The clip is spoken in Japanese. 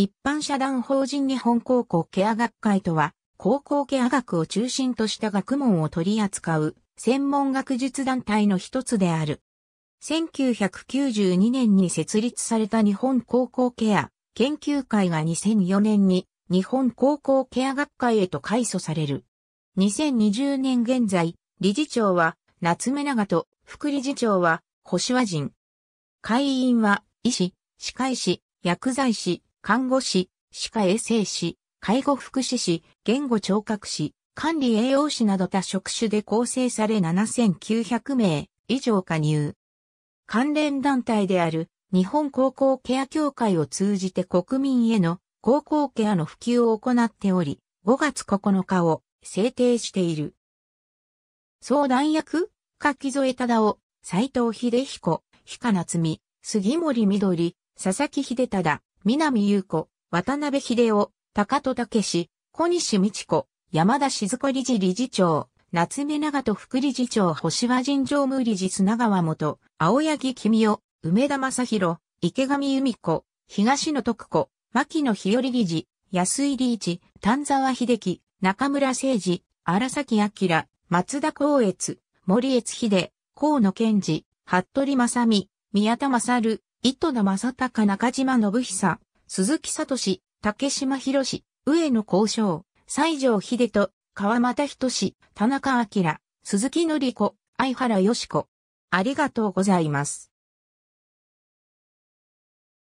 一般社団法人日本高校ケア学会とは、高校ケア学を中心とした学問を取り扱う専門学術団体の一つである。1992年に設立された日本高校ケア研究会が2004年に日本高校ケア学会へと改組される。2020年現在、理事長は夏目長と副理事長は星和人。会員は医師、歯科医師、薬剤師、看護師、歯科衛生士、介護福祉士、言語聴覚士、管理栄養士など多職種で構成され7900名以上加入。関連団体である日本高校ケア協会を通じて国民への高校ケアの普及を行っており、5月9日を制定している。相談役、柿添忠夫、斎藤秀彦、氷川夏美、杉森緑、佐々木秀忠、南優子、渡辺秀夫、高戸武史、小西美智子、山田静子理事理事長、夏目長門副理事長星和尋常務理事砂川元、青柳君代、梅田正宏、池上由美子、東野徳子、牧野日和理事、安井理事、丹沢秀樹、中村誠二、荒崎明、松田光悦、森悦秀、河野健二、服部正美、宮田勝、糸田正隆中島信久、鈴木聡、竹島博士、上野交渉、西条秀人、川又仁田中明、鈴木のり子、相原よし子。ありがとうございます。